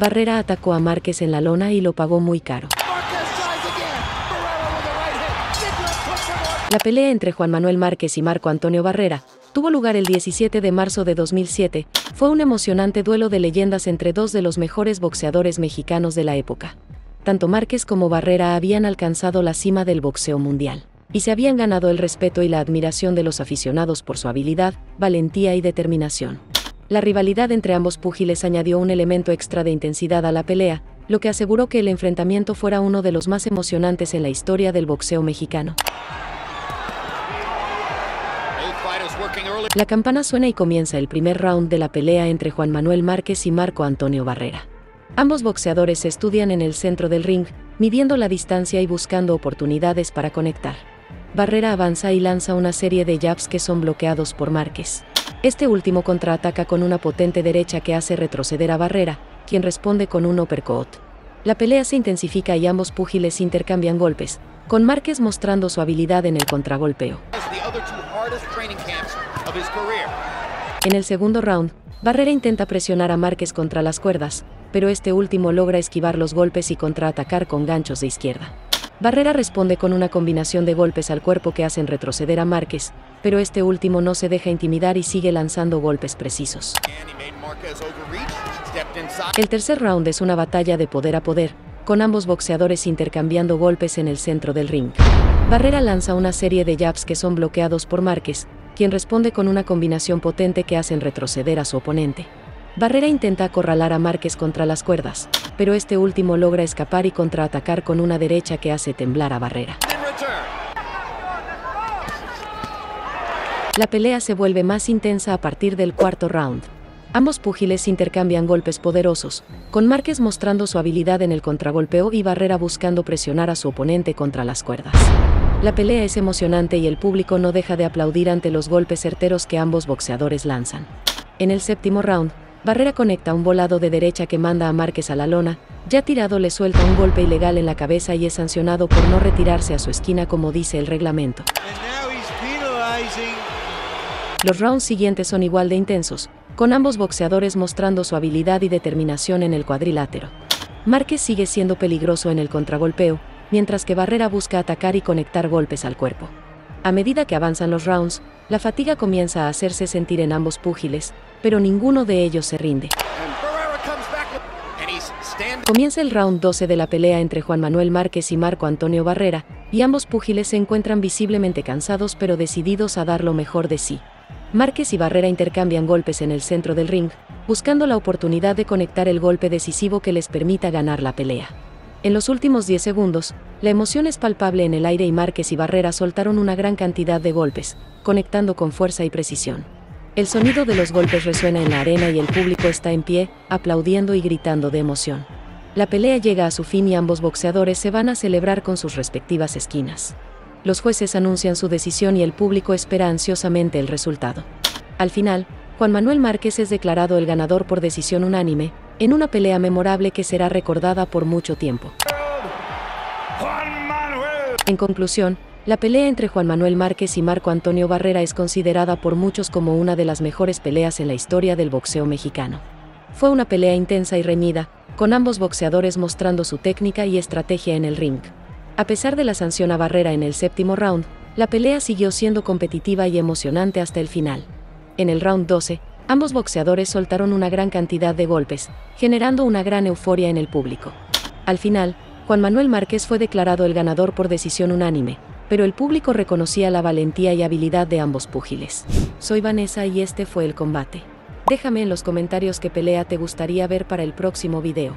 Barrera atacó a Márquez en la lona y lo pagó muy caro. La pelea entre Juan Manuel Márquez y Marco Antonio Barrera tuvo lugar el 17 de marzo de 2007. Fue un emocionante duelo de leyendas entre dos de los mejores boxeadores mexicanos de la época. Tanto Márquez como Barrera habían alcanzado la cima del boxeo mundial y se habían ganado el respeto y la admiración de los aficionados por su habilidad, valentía y determinación. La rivalidad entre ambos púgiles añadió un elemento extra de intensidad a la pelea, lo que aseguró que el enfrentamiento fuera uno de los más emocionantes en la historia del boxeo mexicano. La campana suena y comienza el primer round de la pelea entre Juan Manuel Márquez y Marco Antonio Barrera. Ambos boxeadores estudian en el centro del ring, midiendo la distancia y buscando oportunidades para conectar. Barrera avanza y lanza una serie de jabs que son bloqueados por Márquez. Este último contraataca con una potente derecha que hace retroceder a Barrera, quien responde con un uppercut. La pelea se intensifica y ambos púgiles intercambian golpes, con Márquez mostrando su habilidad en el contragolpeo. En el segundo round, Barrera intenta presionar a Márquez contra las cuerdas, pero este último logra esquivar los golpes y contraatacar con ganchos de izquierda. Barrera responde con una combinación de golpes al cuerpo que hacen retroceder a Márquez, pero este último no se deja intimidar y sigue lanzando golpes precisos. El tercer round es una batalla de poder a poder, con ambos boxeadores intercambiando golpes en el centro del ring. Barrera lanza una serie de jabs que son bloqueados por Márquez, quien responde con una combinación potente que hacen retroceder a su oponente. Barrera intenta acorralar a Márquez contra las cuerdas, pero este último logra escapar y contraatacar con una derecha que hace temblar a Barrera. La pelea se vuelve más intensa a partir del cuarto round. Ambos púgiles intercambian golpes poderosos, con Márquez mostrando su habilidad en el contragolpeo y Barrera buscando presionar a su oponente contra las cuerdas. La pelea es emocionante y el público no deja de aplaudir ante los golpes certeros que ambos boxeadores lanzan. En el séptimo round, Barrera conecta un volado de derecha que manda a Márquez a la lona, ya tirado le suelta un golpe ilegal en la cabeza y es sancionado por no retirarse a su esquina como dice el reglamento. Los rounds siguientes son igual de intensos, con ambos boxeadores mostrando su habilidad y determinación en el cuadrilátero. Márquez sigue siendo peligroso en el contragolpeo, mientras que Barrera busca atacar y conectar golpes al cuerpo. A medida que avanzan los rounds, la fatiga comienza a hacerse sentir en ambos púgiles, pero ninguno de ellos se rinde. Comienza el round 12 de la pelea entre Juan Manuel Márquez y Marco Antonio Barrera, y ambos púgiles se encuentran visiblemente cansados pero decididos a dar lo mejor de sí. Márquez y Barrera intercambian golpes en el centro del ring, buscando la oportunidad de conectar el golpe decisivo que les permita ganar la pelea. En los últimos 10 segundos, la emoción es palpable en el aire y Márquez y Barrera soltaron una gran cantidad de golpes, conectando con fuerza y precisión. El sonido de los golpes resuena en la arena y el público está en pie, aplaudiendo y gritando de emoción. La pelea llega a su fin y ambos boxeadores se van a celebrar con sus respectivas esquinas. Los jueces anuncian su decisión y el público espera ansiosamente el resultado. Al final, Juan Manuel Márquez es declarado el ganador por decisión unánime, en una pelea memorable que será recordada por mucho tiempo. En conclusión, la pelea entre Juan Manuel Márquez y Marco Antonio Barrera es considerada por muchos como una de las mejores peleas en la historia del boxeo mexicano. Fue una pelea intensa y reñida, con ambos boxeadores mostrando su técnica y estrategia en el ring. A pesar de la sanción a Barrera en el séptimo round, la pelea siguió siendo competitiva y emocionante hasta el final. En el round 12, ambos boxeadores soltaron una gran cantidad de golpes, generando una gran euforia en el público. Al final, Juan Manuel Márquez fue declarado el ganador por decisión unánime, pero el público reconocía la valentía y habilidad de ambos púgiles. Soy Vanessa y este fue el combate. Déjame en los comentarios qué pelea te gustaría ver para el próximo video.